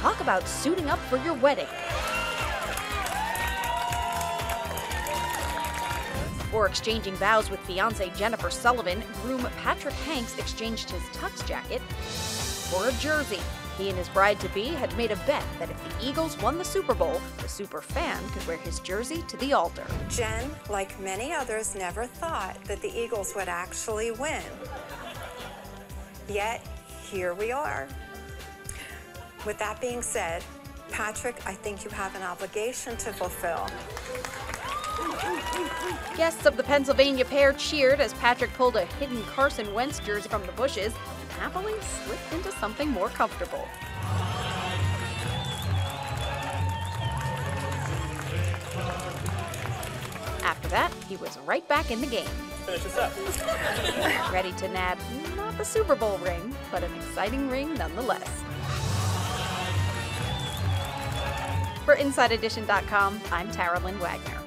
talk about suiting up for your wedding. Before exchanging vows with fiance Jennifer Sullivan, groom Patrick Hanks exchanged his tux jacket for a jersey. He and his bride to be had made a bet that if the Eagles won the Super Bowl, the super fan could wear his jersey to the altar. Jen, like many others, never thought that the Eagles would actually win. Yet, here we are. With that being said, Patrick, I think you have an obligation to fulfill. Guests of the Pennsylvania pair cheered as Patrick pulled a hidden Carson Wentz jersey from the bushes and happily slipped into something more comfortable. After that, he was right back in the game. Finish this up. Ready to nab not the Super Bowl ring, but an exciting ring nonetheless. For InsideEdition.com, I'm Tara Lynn Wagner.